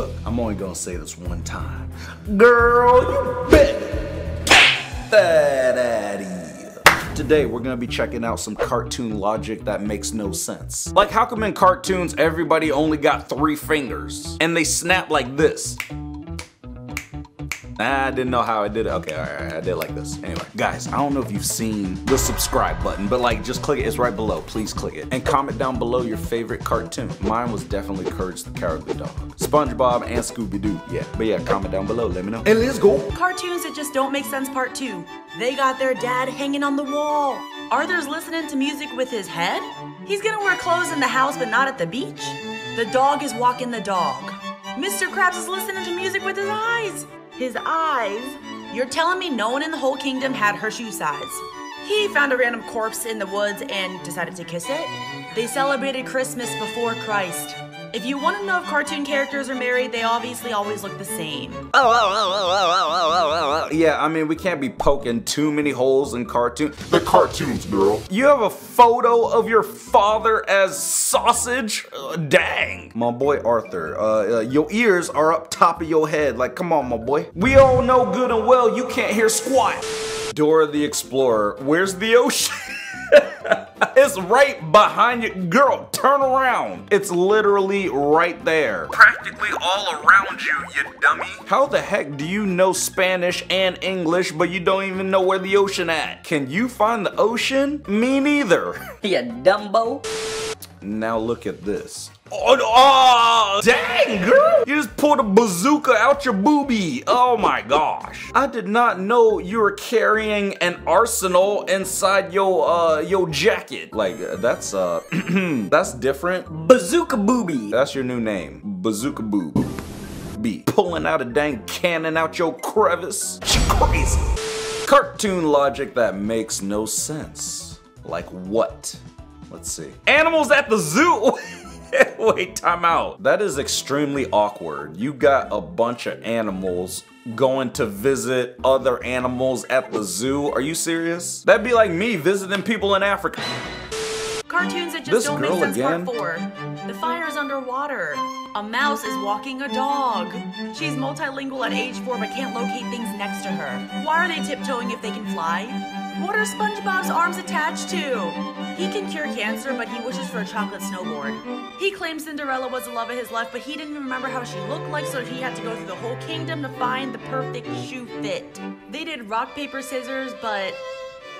Look, I'm only gonna say this one time. Girl, you. Today, we're gonna be checking out some cartoon logic that makes no sense. Like, how come in cartoons everybody only got three fingers and they snap like this? Nah, I didn't know how I did it. Okay, alright, I did like this. Anyway, guys, I don't know if you've seen the subscribe button, but like, just click it. It's right below. Please click it. And comment down below your favorite cartoon. Mine was definitely Courage the Cowardly Dog. SpongeBob and Scooby-Doo, yeah. But yeah, comment down below. Let me know. And let's go. Cartoons that just don't make sense part two. They got their dad hanging on the wall. Arthur's listening to music with his head. He's gonna wear clothes in the house but not at the beach. The dog is walking the dog. Mr. Krabs is listening to music with his eyes. His eyes? You're telling me no one in the whole kingdom had her shoe size. He found a random corpse in the woods and decided to kiss it. They celebrated Christmas before Christ. If you want to know if cartoon characters are married, they obviously always look the same. Oh, oh, oh, Yeah, I mean, we can't be poking too many holes in cartoon. The cartoons, girl. You have a photo of your father as sausage? Uh, dang. My boy Arthur, uh, uh, your ears are up top of your head. Like, come on, my boy. We all know good and well you can't hear squat. Dora the Explorer, where's the ocean? It's right behind you. Girl, turn around. It's literally right there. Practically all around you, you dummy. How the heck do you know Spanish and English, but you don't even know where the ocean at? Can you find the ocean? Me neither. You Dumbo. Now look at this. Oh, oh, dang, girl! You just pulled a bazooka out your boobie. Oh my gosh. I did not know you were carrying an arsenal inside your, uh, your jacket. Like, uh, that's, uh, that's different. Bazooka Booby. That's your new name. Bazooka Boob. Be pulling out a dang cannon out your crevice. She crazy. Cartoon logic that makes no sense. Like what? Let's see. Animals at the zoo! Wait, time out. That is extremely awkward. You got a bunch of animals going to visit other animals at the zoo. Are you serious? That'd be like me visiting people in Africa. Cartoons that just This don't make girl sense again? part four. The fire is underwater. A mouse is walking a dog. She's multilingual at age four but can't locate things next to her. Why are they tiptoeing if they can fly? What are SpongeBob's arms attached to? He can cure cancer, but he wishes for a chocolate snowboard. He claims Cinderella was the love of his life, but he didn't remember how she looked like, so he had to go through the whole kingdom to find the perfect shoe fit. They did rock, paper, scissors, but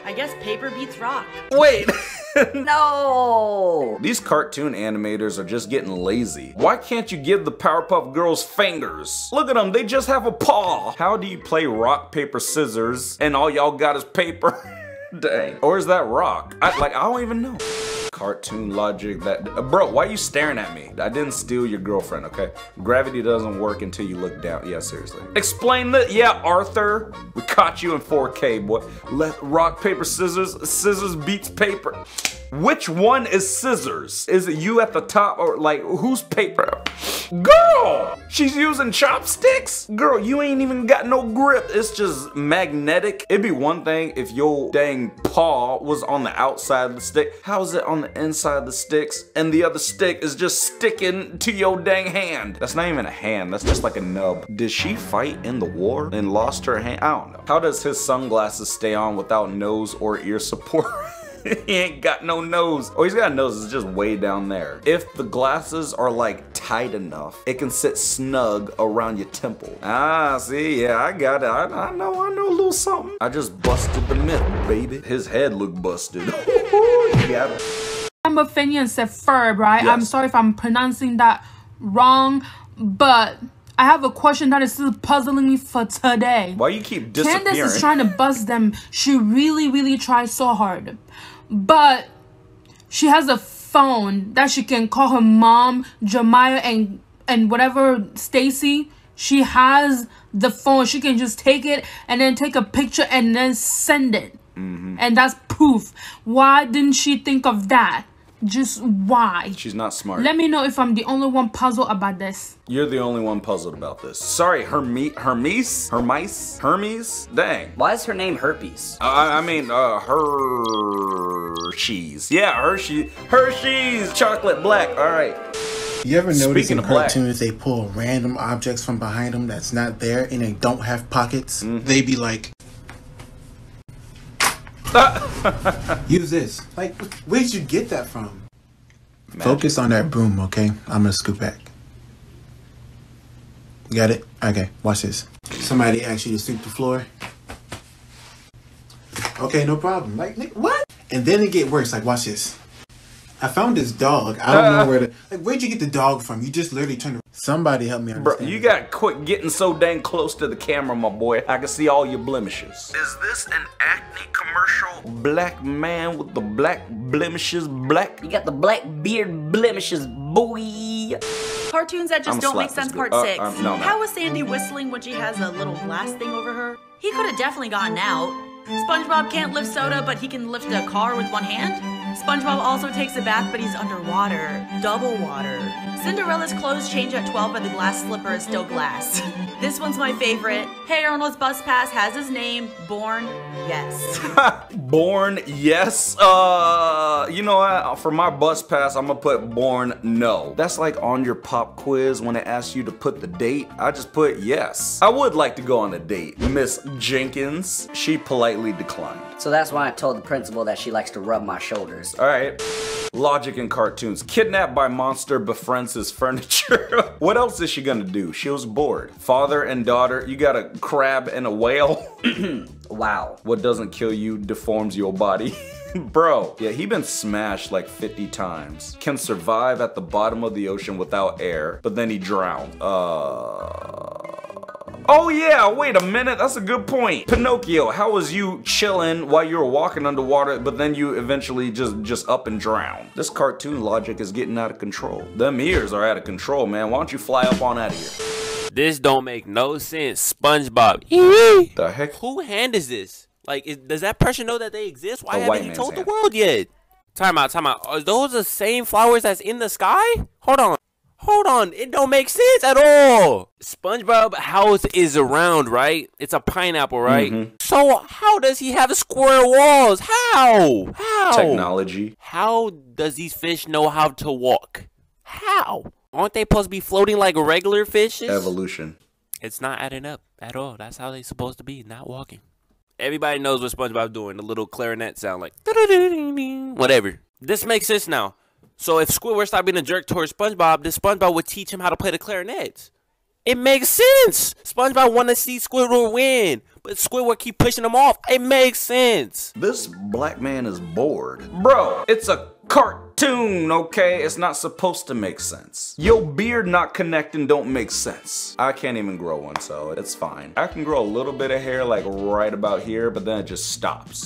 I guess paper beats rock. Wait. No. These cartoon animators are just getting lazy. Why can't you give the Powerpuff Girls fingers? Look at them, they just have a paw. How do you play rock, paper, scissors, and all y'all got is paper? Dang. Or is that rock? I, like, I don't even know. Cartoon logic that, uh, bro, why are you staring at me? I didn't steal your girlfriend, okay? Gravity doesn't work until you look down. Yeah, seriously. Explain that, yeah, Arthur. We caught you in 4K, boy. Let rock, paper, scissors, scissors beats paper. Which one is scissors? Is it you at the top or like who's paper? Girl! She's using chopsticks? Girl, you ain't even got no grip. It's just magnetic. It'd be one thing if your dang paw was on the outside of the stick. How is it on the inside of the sticks and the other stick is just sticking to your dang hand? That's not even a hand, that's just like a nub. Did she fight in the war and lost her hand? I don't know. How does his sunglasses stay on without nose or ear support? he ain't got no nose. Oh, he's got a nose, it's just way down there. If the glasses are like tight enough, it can sit snug around your temple. Ah, see, yeah, I got it. I, I know, I know a little something. I just busted the myth, baby. His head looked busted. you got it. remember Phineas said Ferb, right? Yes. I'm sorry if I'm pronouncing that wrong, but I have a question that is still puzzling me for today. Why you keep disappearing? Candace is trying to bust them. She really, really tries so hard. But she has a phone that she can call her mom, Jeremy, and and whatever Stacy. She has the phone. She can just take it and then take a picture and then send it. Mm-hmm. And that's proof. Why didn't she think of that? Just why? She's not smart. Let me know if I'm the only one puzzled about this. You're the only one puzzled about this. Sorry, her Herme Hermes? Hermes? Hermes? Dang. Why is her name Herpes? I, I mean, uh, Hershey's. Yeah, Hershey. Hershey's chocolate black. All right. You ever notice Speaking in of black- cartoons they pull random objects from behind them that's not there and they don't have pockets? Mm-hmm. They be like, use this. Like, where'd you get that from? Focus on that broom, okay? I'm gonna scoot back. Got it? Okay, watch this. Somebody asked you to sweep the floor. Okay, no problem. Like, Nick, what? And then it get worse. Like, watch this. I found this dog. I don't know where to. Like, where'd you get the dog from? You just literally turned. Somebody help me Bro, you this. got quit getting so dang close to the camera, my boy. I can see all your blemishes. Is this an acne commercial? Black man with the black blemishes, black. You got the black beard blemishes, boy. Cartoons that just I'ma don't make sense, part Uh, six. um, no, no. How was Sandy whistling when she has a little glass thing over her? He could have definitely gotten out. SpongeBob can't lift soda, but he can lift a car with one hand. SpongeBob also takes a bath, but he's underwater. Double water. Cinderella's clothes change at 12, but the glass slipper is still glass. this one's my favorite. Hey Arnold's bus pass has his name. Born, yes. Born, yes. Uh, you know what? For my bus pass, I'm gonna put born, no. That's like on your pop quiz when it asks you to put the date. I just put yes. I would like to go on a date. Miss Jenkins, she politely declined. So that's why I told the principal that she likes to rub my shoulders. All right. Logic in cartoons. Kidnapped by monster befriends his furniture. what else is she gonna do? She was bored. Father and daughter, you got a crab and a whale. Wow. what doesn't kill you deforms your body. Bro, yeah, he been smashed like 50 times. Can survive at the bottom of the ocean without air, but then he drowned. Uh. Oh yeah, wait a minute, that's a good point. Pinocchio, how was you chilling while you were walking underwater, but then you eventually just just up and drown? This cartoon logic is getting out of control. Them ears are out of control, man. Why don't you fly up on out of here? This don't make no sense. SpongeBob. The heck? Who hand is this? Like, is, does that person know that they exist? Why A haven't he man's told the world yet? Time out, time out. Are those the same flowers that's in the sky? Hold on. Hold on. It don't make sense at all. SpongeBob house is around, right? It's a pineapple, right? Mm-hmm. So how does he have square walls? How? How? Technology. How does these fish know how to walk? How? Aren't they supposed to be floating like regular fishes? Evolution. It's not adding up at all. That's how they're supposed to be, not walking. Everybody knows what SpongeBob's doing. The little clarinet sound like whatever. This makes sense now. So if Squidward stopped being a jerk towards SpongeBob, then SpongeBob would teach him how to play the clarinet. It makes sense. SpongeBob want to see Squidward win, but Squidward keep pushing him off. It makes sense. This black man is bored. Bro, it's a cartoon, okay? It's not supposed to make sense. Your beard not connecting don't make sense. I can't even grow one, so it's fine. I can grow a little bit of hair like right about here, but then it just stops.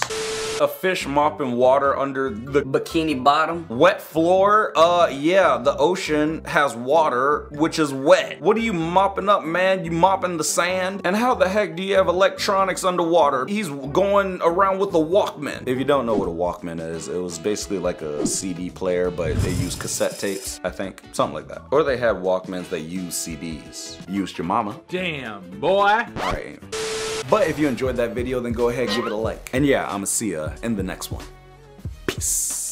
A fish mopping water under the Bikini bottom. Wet floor? Uh, yeah, the ocean has water, which is wet. What are you mopping up, man? You mopping the sand? And how the heck do you have electronics underwater? He's going around with a Walkman. If you don't know what a Walkman is, it was basically like a CD player, but they use cassette tapes, I think. Something like that. Or they had Walkmans that use CDs. Used your mama. Damn, boy. Alright. But if you enjoyed that video, then go ahead, give it a like. And yeah, I'ma see ya in the next one. Peace.